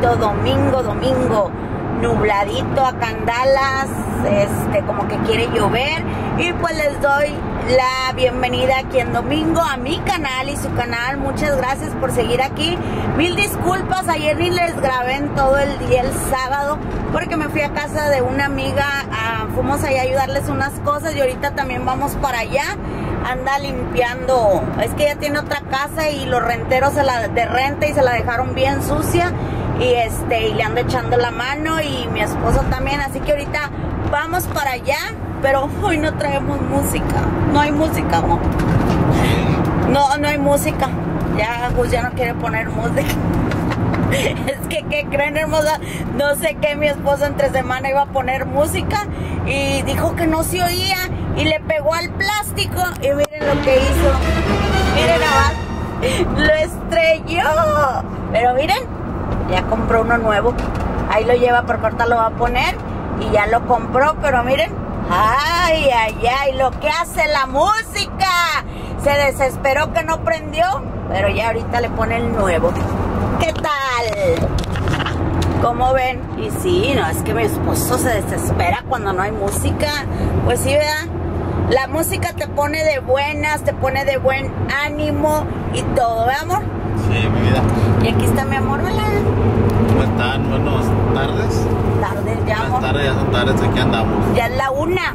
domingo, domingo nubladito acá en Dallas, este, como que quiere llover. Y pues les doy la bienvenida aquí en domingo a mi canal y su canal. Muchas gracias por seguir aquí. Mil disculpas, ayer ni les grabé en todo el día el sábado porque me fui a casa de una amiga. ah, fuimos allá a ayudarles unas cosas y ahorita también vamos para allá. Anda limpiando, es que ella tiene otra casa y los renteros se la de renta y se la dejaron bien sucia y este y le ando echando la mano y mi esposo también. Así que ahorita vamos para allá pero hoy no traemos música. No hay música amor. no no hay música. Ya Gus ya no quiere poner música. Es que qué creen hermosa no sé qué mi esposo entre semana iba a poner música y dijo que no se oía y le pegó al plástico y miren lo que hizo. Miren más. Lo estrelló. Pero miren ya compró uno nuevo. Ahí lo lleva por corta lo va a poner y ya lo compró, pero miren, ay, ay, ay, lo que hace la música. Se desesperó que no prendió, pero ya ahorita le pone el nuevo. ¿Qué tal? ¿Cómo ven? Y sí, no, es que mi esposo se desespera cuando no hay música. Pues sí, ¿verdad? La música te pone de buenas, te pone de buen ánimo y todo, ¿verdad, amor? Sí, mi vida. Y aquí está mi amor, hola. ¿Cómo están? Buenas tardes. Tardes ya, Buenas tardes, ya son tardes, aquí andamos. Ya es la una.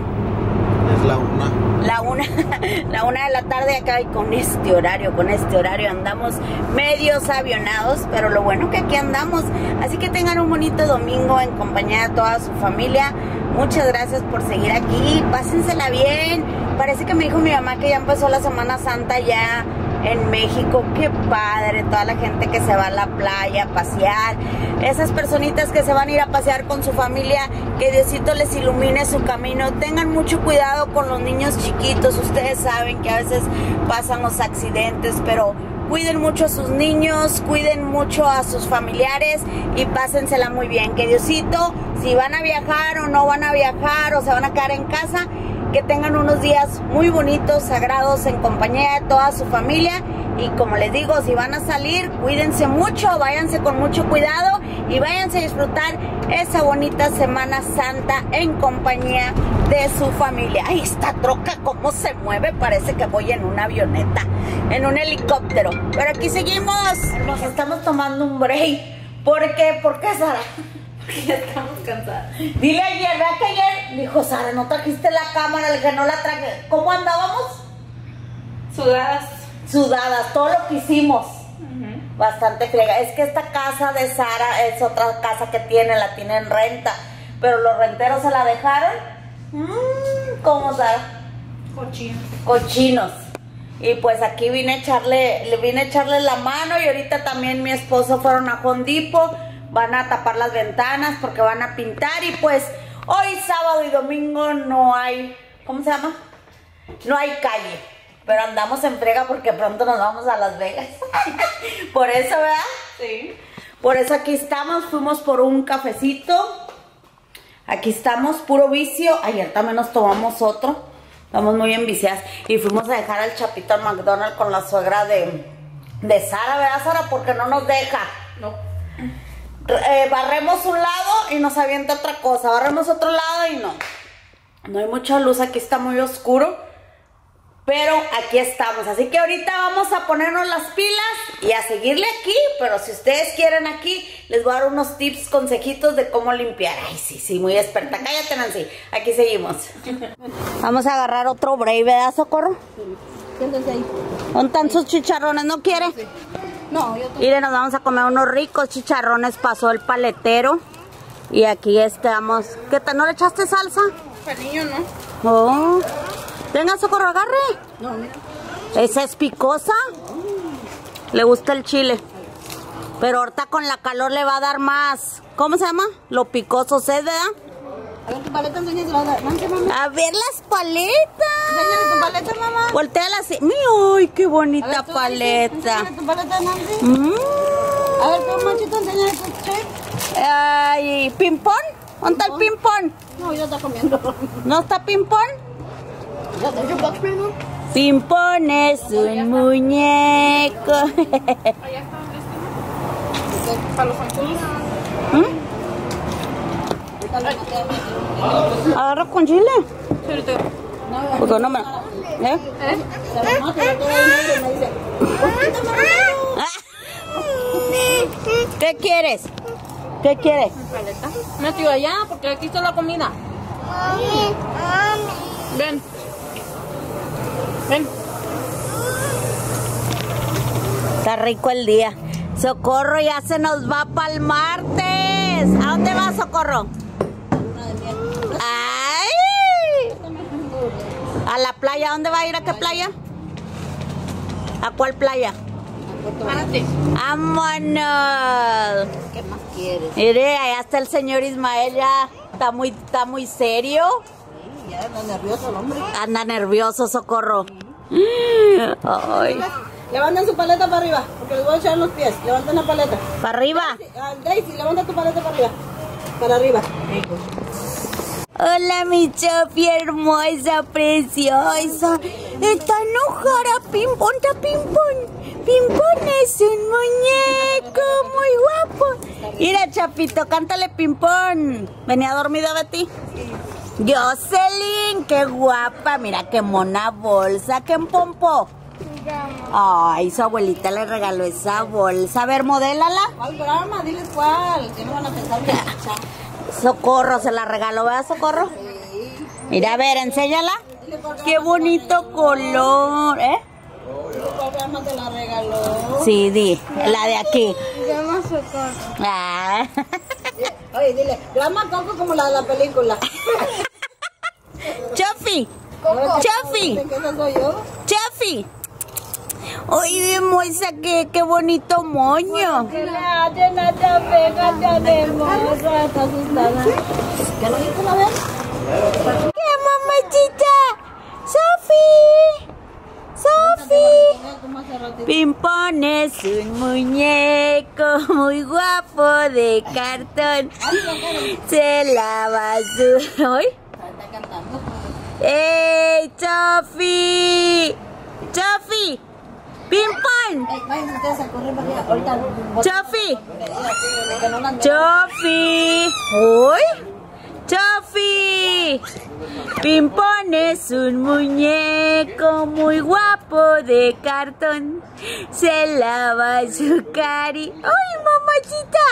Es la una. La una, la una de la tarde acá y con este horario, con este horario andamos medios avionados, pero lo bueno que aquí andamos. Así que tengan un bonito domingo en compañía de toda su familia. Muchas gracias por seguir aquí. Pásensela bien. Parece que me dijo mi mamá que ya empezó la Semana Santa ya en México. Qué padre, toda la gente que se va a la playa a pasear. Esas personitas que se van a ir a pasear con su familia, que Diosito les ilumine su camino. Tengan mucho cuidado con los niños chiquitos. Ustedes saben que a veces pasan los accidentes, pero cuiden mucho a sus niños, cuiden mucho a sus familiares y pásensela muy bien. Que Diosito, si van a viajar o no van a viajar o se van a quedar en casa, que tengan unos días muy bonitos, sagrados, en compañía de toda su familia. Y como les digo, si van a salir, cuídense mucho, váyanse con mucho cuidado y váyanse a disfrutar esa bonita Semana Santa en compañía de su familia. Ay, esta troca, cómo se mueve, parece que voy en una avioneta, en un helicóptero. Pero aquí seguimos. Nos estamos tomando un break. ¿Por qué? ¿Por qué, Sara? Ya estamos cansadas. Dile ayer, vea que ayer dijo Sara, no trajiste la cámara, el que no la traje. ¿Cómo andábamos? Sudadas. Sudadas, todo lo que hicimos. Bastante friega. Es que esta casa de Sara es otra casa que tiene, la tiene en renta. Pero los renteros se la dejaron. Mmm, ¿Cómo, Sara? Cochino. Cochinos. Y pues aquí vine a echarle, le vine a echarle la mano y ahorita también mi esposo fueron a Hondipo, van a tapar las ventanas porque van a pintar y pues hoy sábado y domingo no hay, ¿cómo se llama? No hay calle, pero andamos en frega porque pronto nos vamos a Las Vegas. por eso, ¿verdad? Sí. Por eso aquí estamos, fuimos por un cafecito. Aquí estamos, puro vicio. Ayer también nos tomamos otro. Estamos muy enviciadas. Y fuimos a dejar al chapito al McDonald's con la suegra de, de Sara, ¿verdad, Sara? Porque no nos deja. No. Eh, barremos un lado y nos avienta otra cosa. Barremos otro lado y no. No hay mucha luz, aquí está muy oscuro. Pero aquí estamos. Así que ahorita vamos a ponernos las pilas y a seguirle aquí. Pero si ustedes quieren aquí, les voy a dar unos tips, consejitos de cómo limpiar. Ay, sí, sí, muy experta. Cállate, Nancy. Aquí seguimos. Vamos a agarrar otro brave, ¿verdad, Socorro? Siéntense ahí. ¿Dónde están sus chicharrones? ¿No quiere? No, yo Miren, nos vamos a comer unos ricos chicharrones. Pasó el paletero. Y aquí estamos. ¿Qué tal? ¿No le echaste salsa? Para niño no. Oh. Venga, socorro, agarre. No, mira. Esa es picosa. Le gusta el chile. Pero ahorita con la calor le va a dar más. ¿Cómo se llama? Lo picoso, ¿se da? A ver tu paleta, enséñasela. Nancy, mamá. A ver las paletas. Enséñale tu paleta, mamá. Volteala así. ¡Ay, qué ver, bonita tú, Nancy, paleta! Enséñale tu paleta, Nancy. Mm. A ver, tú, Manchito, enséñale tu chip. Ay, ¿ping-pong? ¿Dónde está el ping-pong? No, ya está comiendo. ¿No está ping-pong? ¿Ya está hecho box? Ping-pong es un muñeco. Allá está el destino. Para los zancudos. Agarra con chile. Sí, ahorita. Porque no me. ¿Eh? ¿Qué quieres? ¿Qué quieres? Metió allá porque aquí está la comida. Ven. Ven. Está rico el día. Socorro ya se nos va para el martes. ¿A dónde va Socorro? ¡Ay! A la playa. ¿A dónde va a ir? ¿A qué playa? ¿A cuál playa? Párate. ¡Vámonos! ¿Qué más quieres? Mire, allá está el señor Ismael ya. Está muy, está muy serio. Ya anda nervioso el hombre. Anda nervioso, Socorro. Ay. Levanten su paleta para arriba, porque les voy a echar los pies. Levanten la paleta. ¿Para arriba? Ah, Daisy, levanta tu paleta para arriba. Para arriba. Hola, mi Chofi hermosa, preciosa. Está enojada, Pimpón, está Pimpón. Pimpón es un muñeco muy guapo. Mira, Chapito, cántale Pimpón. ¿Venía dormida Betty? Jocelyn, qué guapa. Mira, qué mona bolsa, qué pompo. Ay, su abuelita le regaló esa bolsa. A ver, modélala. ¿Cuál drama? Diles cuál. Que no van a pensar que Socorro, se la regaló, ¿verdad, Socorro? Mira, a ver, enséñala. Qué bonito color, ¿eh? ¿Cuál drama te la regaló? Sí, di, la de aquí. Llama Socorro. Ah. Oye, dile, drama Coco como la de la película. Chofi, Chofi, ¿De qué esa soy yo? Chofi. Oye, Moisa, qué, qué bonito moño. Que le hacen a esta pega tan hermosa. Está asustada. ¿Ya lo viste una vez? ¡Qué mamachita! ¡Sofi! ¡Sofi! Pimpón es un muñeco muy guapo de cartón. Se lava su... Está cantando. ¡Ey, Chofi! ¡Chofi! ¡Pimpón! Ey, vayan ustedes. ¡Uy! ¡Chofi! Pimpón es un muñeco muy guapo de cartón. Se lava su cari. ¡Ay, mamachita!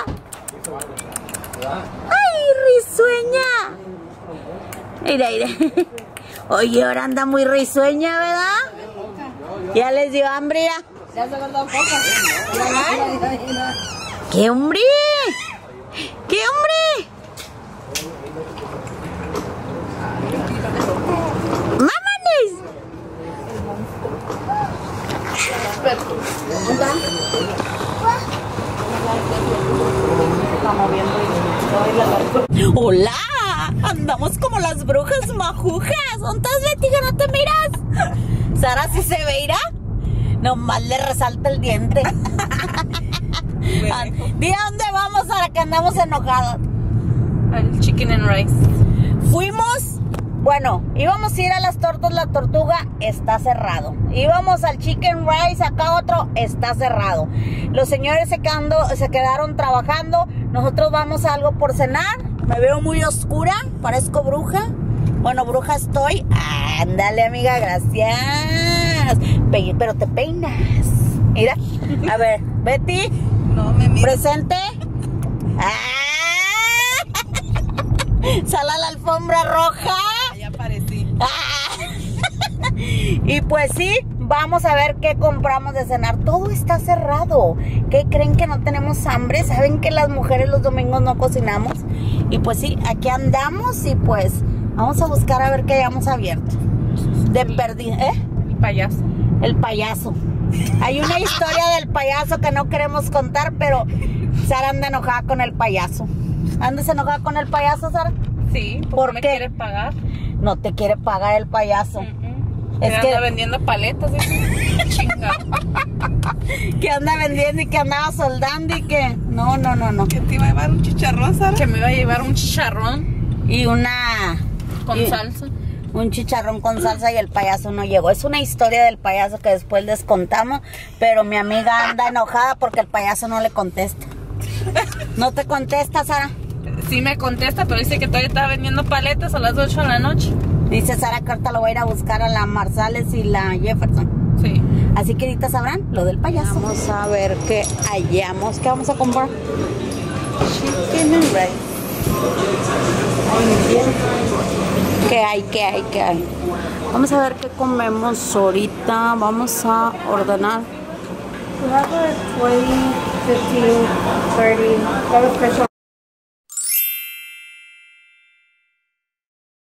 ¡Ay, risueña! Mira, mira. Oye, ahora anda muy risueña, ¿verdad? Ya les dio hambre ya. Ya se guardado poco. ¡Qué hombre! ¡Qué hombre! ¡Hola! Andamos como las brujas majujas. ¿Dónde estás, Betty, que no te miras? Sara sí se ve, irá. Nomás le resalta el diente. Ah, a dónde vamos ahora que andamos enojados. El chicken and rice. Fuimos, bueno, íbamos a ir a las tortas La Tortuga, está cerrado. Íbamos al Chicken Rice, acá otro, está cerrado. Los señores se, quedando, se quedaron trabajando, nosotros vamos a algo por cenar. Me veo muy oscura, parezco bruja. Bueno, bruja estoy. Ándale, amiga, gracias. Pe- Pero te peinas. Mira, a ver, Betty, No me mires. presente. ¡Ah! Sale a la alfombra roja. Ya aparecí. ¡Ah! Y pues sí, vamos a ver qué compramos de cenar. Todo está cerrado. ¿Qué creen que no tenemos hambre? ¿Saben que las mujeres los domingos no cocinamos? Y pues sí, aquí andamos y pues vamos a buscar a ver qué hayamos abierto. De perdido, ¿eh? El payaso. El payaso. Hay una historia del payaso que no queremos contar, pero Sara anda enojada con el payaso. ¿Andas enojada con el payaso, Sara? Sí, ¿Por ¿por me qué? quiere pagar? No te quiere pagar el payaso. Es que que- anda vendiendo paletas. Que anda vendiendo y que andaba soldando y que... No, no, no, no. ¿Que te iba a llevar un chicharrón, Sara? Que me iba a llevar un chicharrón Y una... con y- salsa. Un chicharrón con salsa y el payaso no llegó. Es una historia del payaso que después les contamos, pero mi amiga anda enojada porque el payaso no le contesta. ¿No te contesta, Sara? Sí me contesta, pero dice que todavía está vendiendo paletas a las 8 de la noche. Dice Sara que ahorita lo voy a ir a buscar a la Marsales y la Jefferson. Sí. Así que ahorita sabrán lo del payaso. Vamos a ver qué hallamos. ¿Qué vamos a comprar? Chicken and rice. ¿Qué hay? ¿Qué hay? ¿Qué hay? Vamos a ver qué comemos ahorita. Vamos a ordenar. We have a 20, 15, 30, we have a special